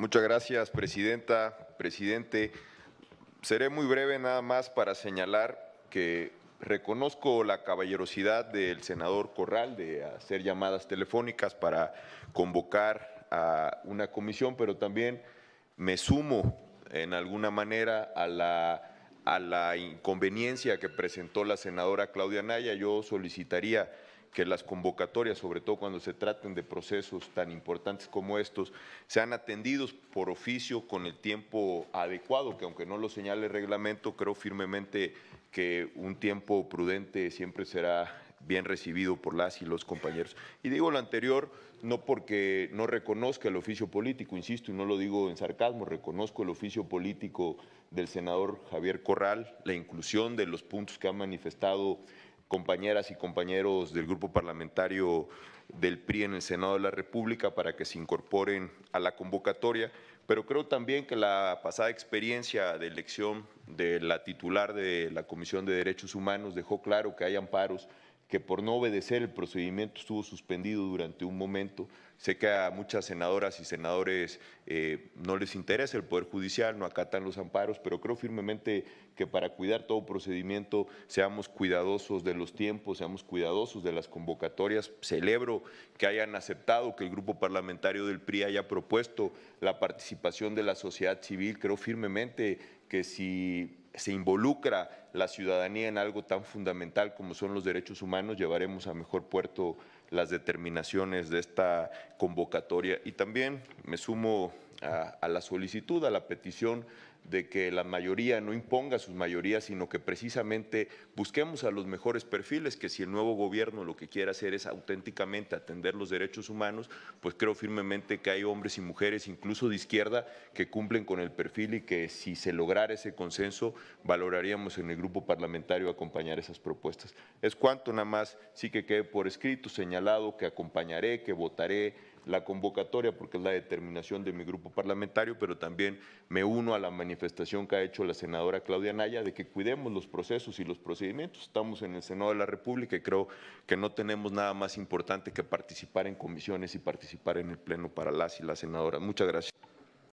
Muchas gracias, presidenta, presidente. Seré muy breve nada más para señalar que reconozco la caballerosidad del senador Corral de hacer llamadas telefónicas para convocar a una comisión, pero también me sumo en alguna manera a la, a la inconveniencia que presentó la senadora Claudia Naya. Yo solicitaría que las convocatorias, sobre todo cuando se traten de procesos tan importantes como estos, sean atendidos por oficio con el tiempo adecuado, que aunque no lo señale el reglamento, creo firmemente que un tiempo prudente siempre será bien recibido por las y los compañeros. Y digo lo anterior no porque no reconozca el oficio político, insisto, y no lo digo en sarcasmo, reconozco el oficio político del senador Javier Corral, la inclusión de los puntos que ha manifestado compañeras y compañeros del grupo parlamentario del PRI en el Senado de la República para que se incorporen a la convocatoria, pero creo también que la pasada experiencia de elección de la titular de la Comisión de Derechos Humanos dejó claro que hay amparos que por no obedecer el procedimiento estuvo suspendido durante un momento. Sé que a muchas senadoras y senadores eh, no les interesa el Poder Judicial, no acatan los amparos, pero creo firmemente que para cuidar todo procedimiento seamos cuidadosos de los tiempos, seamos cuidadosos de las convocatorias. Celebro que hayan aceptado que el grupo parlamentario del PRI haya propuesto la participación de la sociedad civil. Creo firmemente que si se involucra la ciudadanía en algo tan fundamental como son los derechos humanos, llevaremos a mejor puerto las determinaciones de esta convocatoria. Y también me sumo a, a la solicitud, a la petición de que la mayoría no imponga sus mayorías, sino que precisamente busquemos a los mejores perfiles, que si el nuevo gobierno lo que quiere hacer es auténticamente atender los derechos humanos, pues creo firmemente que hay hombres y mujeres, incluso de izquierda, que cumplen con el perfil y que si se lograra ese consenso, valoraríamos en el grupo parlamentario acompañar esas propuestas. Es cuanto nada más, sí que quede por escrito, señalado, que acompañaré, que votaré la convocatoria porque es la determinación de mi grupo parlamentario, pero también me uno a la manifestación que ha hecho la senadora Claudia Naya de que cuidemos los procesos y los procedimientos. Estamos en el Senado de la República y creo que no tenemos nada más importante que participar en comisiones y participar en el Pleno para las y las senadoras. Muchas gracias.